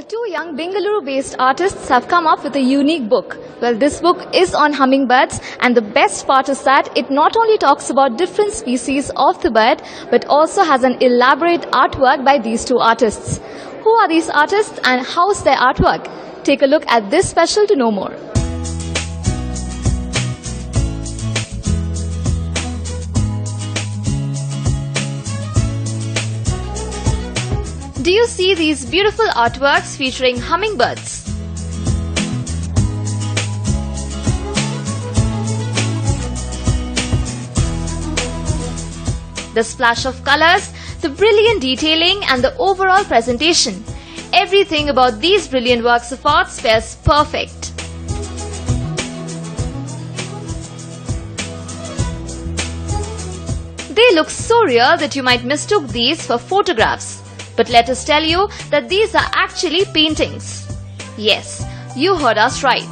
Well, two young Bengaluru based artists have come up with a unique book. Well, this book is on hummingbirds, and the best part is that it not only talks about different species of the bird, but also has an elaborate artwork by these two artists. Who are these artists and how's their artwork? Take a look at this special to know more. You see these beautiful artworks featuring hummingbirds? The splash of colors, the brilliant detailing, and the overall presentation. Everything about these brilliant works of art spells perfect. They look so real that you might mistook these for photographs. But let us tell you that these are actually paintings. Yes, you heard us right.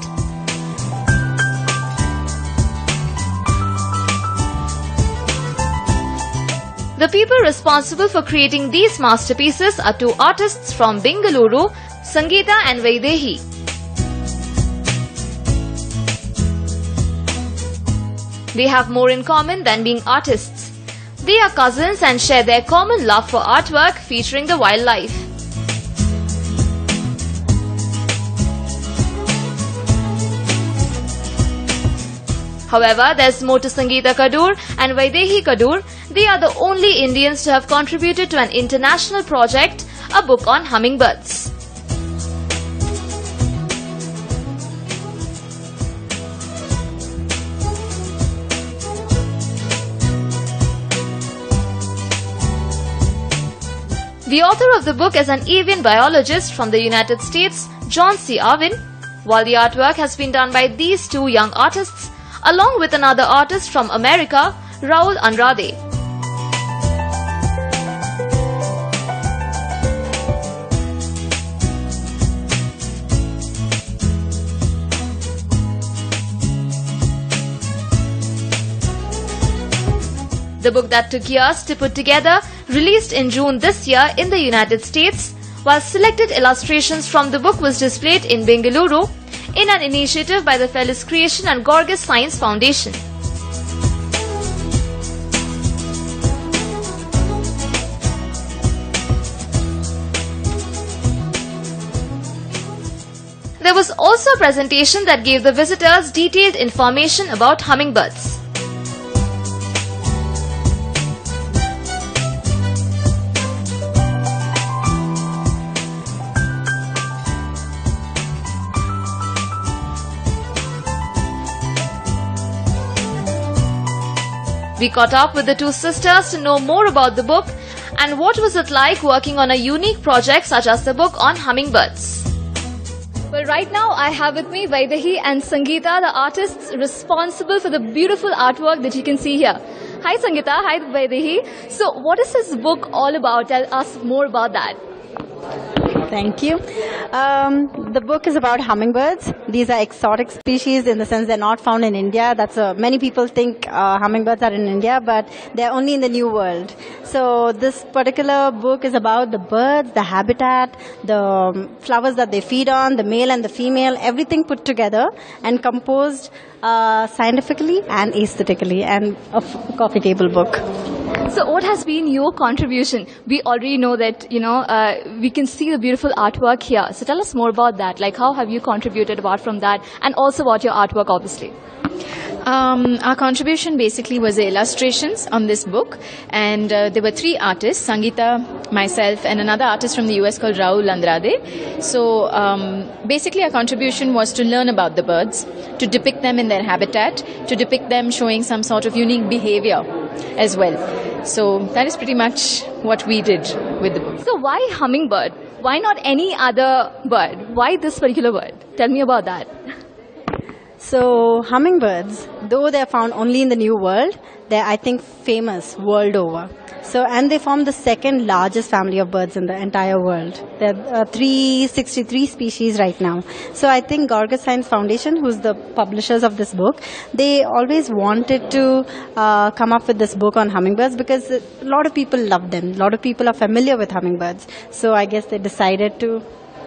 The people responsible for creating these masterpieces are two artists from Bengaluru, Sangeetha and Vydhehi. They have more in common than being artists. They are cousins and share their common love for artwork featuring the wildlife. However, there's more to Sangeetha Kadur and Vydhehi Kadur. They are the only Indians to have contributed to an international project, a book on hummingbirds. The author of the book is an avian biologist from the United States, John C. Arvin, while the artwork has been done by these two young artists, along with another artist from America, Raul Andrade. The book that took years to put together released in June this year in the United States, while selected illustrations from the book was displayed in Bengaluru in an initiative by the Felis Creation and Gorgas Science Foundation. There was also a presentation that gave the visitors detailed information about hummingbirds. We caught up with the two sisters to know more about the book and what was it like working on a unique project such as the book on hummingbirds. Well, right now I have with me Vydhehi and Sangeetha, the artists responsible for the beautiful artwork that you can see here. Hi Sangeetha, hi Vydhehi. So what is this book all about? Tell us more about that. Thank you. Um, the book is about hummingbirds. These are exotic species in the sense they're not found in India. That's a, many people think uh, hummingbirds are in India, but they're only in the New World. So this particular book is about the birds, the habitat, the um, flowers that they feed on, the male and the female, everything put together and composed uh, scientifically and aesthetically, and a coffee table book. So what has been your contribution? We already know that, you know, uh, we can see the beautiful artwork here. So tell us more about that. Like how have you contributed apart from that and also about your artwork obviously? Um, our contribution basically was the illustrations on this book, and uh, there were three artists: Sangeetha, myself, and another artist from the US called Raul Andrade. So um, basically, our contribution was to learn about the birds, to depict them in their habitat, to depict them showing some sort of unique behavior as well. So that is pretty much what we did with the book. So why hummingbird? Why not any other bird? Why this particular bird? Tell me about that. So hummingbirds, though they're found only in the New World, they're I think famous world over. So and they form the second largest family of birds in the entire world. There are uh, 363 species right now. So I think Gorgas Science Foundation, who's the publishers of this book, they always wanted to uh, come up with this book on hummingbirds because a lot of people love them. A lot of people are familiar with hummingbirds. So I guess they decided to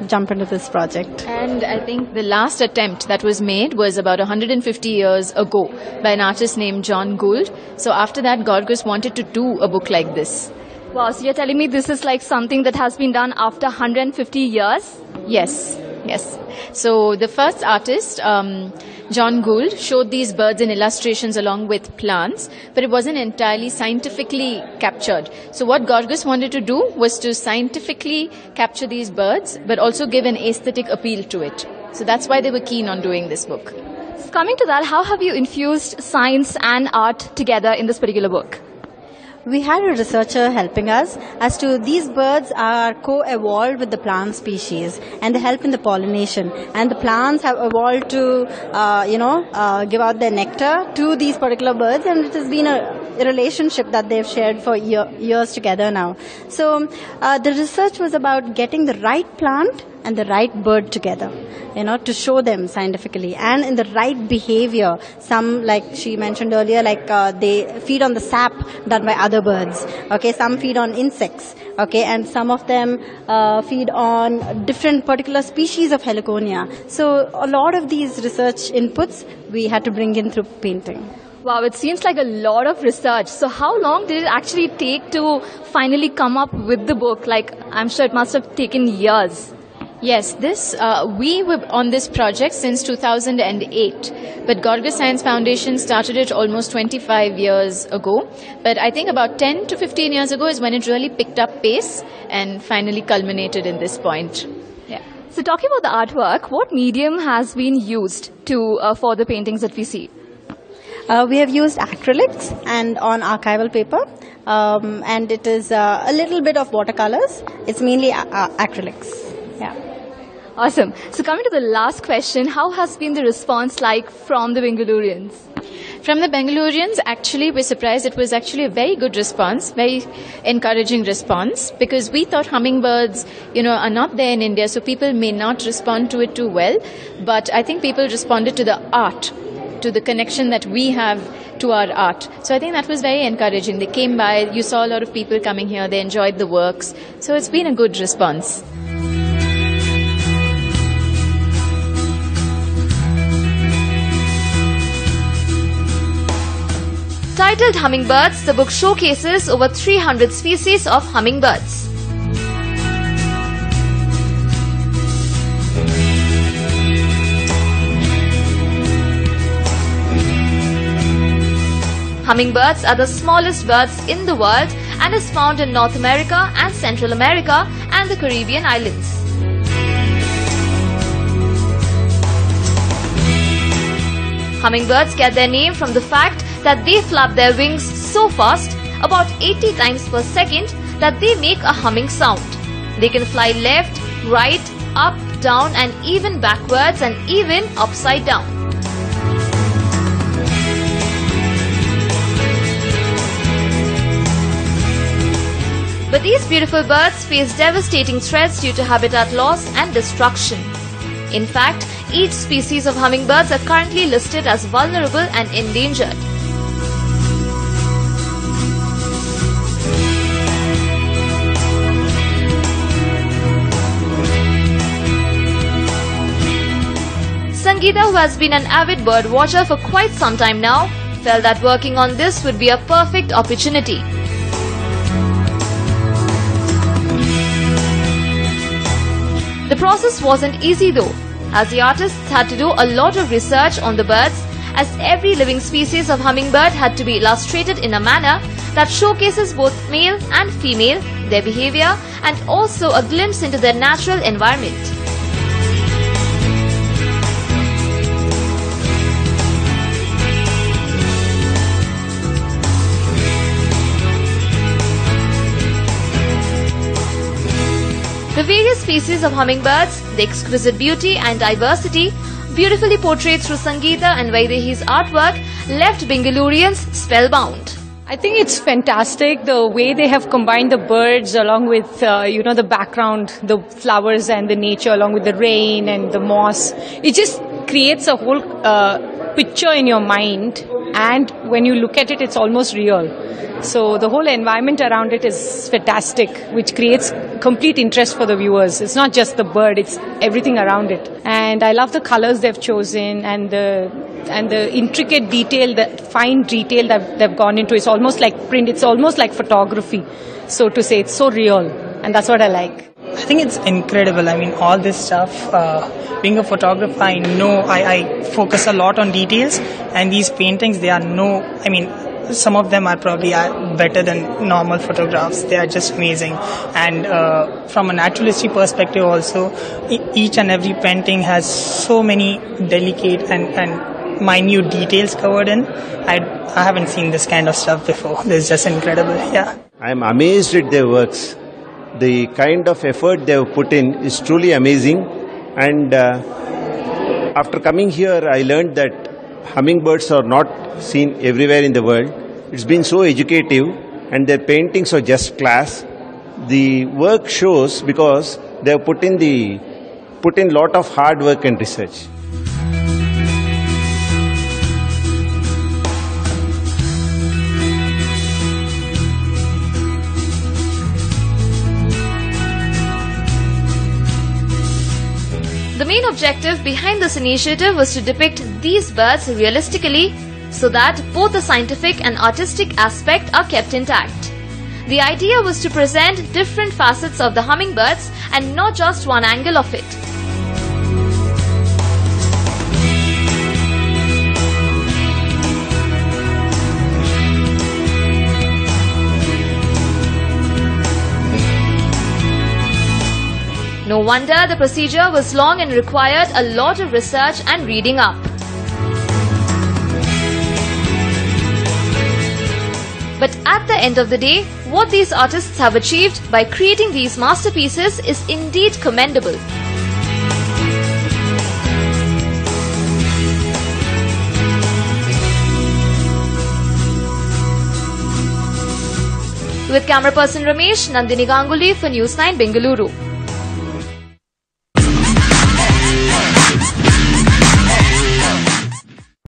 jump into this project. And I think the last attempt that was made was about 150 years ago by an artist named John Gould. So after that, Gorgas wanted to do a book like this. Wow, so you're telling me this is like something that has been done after 150 years? Yes, yes. So the first artist, um, John Gould, showed these birds in illustrations along with plants, but it wasn't entirely scientifically captured. So what Gorgas wanted to do was to scientifically capture these birds, but also give an aesthetic appeal to it. So that's why they were keen on doing this book. Coming to that, how have you infused science and art together in this particular book? We had a researcher helping us as to these birds are co-evolved with the plant species and they help in the pollination. And the plants have evolved to uh, you know uh, give out their nectar to these particular birds. And it has been a, relationship that they've shared for year, years together now. So uh, the research was about getting the right plant and the right bird together you know to show them scientifically and in the right behavior some like she mentioned earlier like uh, they feed on the sap done by other birds okay some feed on insects okay and some of them uh, feed on different particular species of heliconia so a lot of these research inputs we had to bring in through painting Wow, it seems like a lot of research. So, how long did it actually take to finally come up with the book? Like, I'm sure it must have taken years. Yes, this uh, we were on this project since 2008, but Gorgas Science Foundation started it almost 25 years ago. But I think about 10 to 15 years ago is when it really picked up pace and finally culminated in this point. Yeah. So, talking about the artwork, what medium has been used to uh, for the paintings that we see? Uh, we have used acrylics and on archival paper, um, and it is uh, a little bit of watercolors. It's mainly uh, acrylics. Yeah. Awesome. So coming to the last question, how has been the response like from the Bengalurians? From the Bengalurians, actually, we're surprised it was actually a very good response, very encouraging response, because we thought hummingbirds, you know, are not there in India, so people may not respond to it too well. But I think people responded to the art, to the connection that we have to our art. So I think that was very encouraging. They came by, you saw a lot of people coming here, they enjoyed the works. So it's been a good response. Titled Hummingbirds, the book showcases over 300 species of hummingbirds. Hummingbirds are the smallest birds in the world and is found in North America and Central America and the Caribbean islands. Hummingbirds get their name from the fact that they flap their wings so fast, about 80 times per second, that they make a humming sound. They can fly left, right, up, down and even backwards and even upside down. But these beautiful birds face devastating threats due to habitat loss and destruction. In fact, each species of hummingbirds are currently listed as vulnerable and endangered. Sangeetha, who has been an avid bird watcher for quite some time now, felt that working on this would be a perfect opportunity. The process wasn't easy though, as the artists had to do a lot of research on the birds as every living species of hummingbird had to be illustrated in a manner that showcases both male and female, their behavior and also a glimpse into their natural environment. The various species of hummingbirds, the exquisite beauty and diversity, beautifully portrayed through Sangeetha and Vydhehi's artwork, left Bengalurians spellbound. I think it's fantastic the way they have combined the birds along with uh, you know the background, the flowers and the nature, along with the rain and the moss. It just creates a whole uh, picture in your mind and when you look at it, it's almost real. So the whole environment around it is fantastic, which creates complete interest for the viewers. It's not just the bird; it's everything around it. And I love the colors they've chosen and the and the intricate detail, the fine detail that they've gone into. It's almost like print. It's almost like photography, so to say. It's so real, and that's what I like. I think it's incredible. I mean, all this stuff. Uh, being a photographer, I know I, I focus a lot on details, and these paintings, they are no. I mean, some of them are probably uh, better than normal photographs. They are just amazing. And uh, from a naturalistic perspective, also, each and every painting has so many delicate and, and minute details covered in. I, I haven't seen this kind of stuff before. This is just incredible. Yeah. I'm amazed at their works. The kind of effort they have put in is truly amazing. And uh, after coming here, I learned that hummingbirds are not seen everywhere in the world. It's been so educative, and their paintings are just class. The work shows because they have put in the put in lot of hard work and research. Main objective behind this initiative was to depict these birds realistically so that both the scientific and artistic aspect are kept intact. The idea was to present different facets of the hummingbirds and not just one angle of it. No wonder the procedure was long and required a lot of research and reading up. But at the end of the day, what these artists have achieved by creating these masterpieces is indeed commendable. With camera person Ramesh, Nandini Ganguly for News 9 Bengaluru.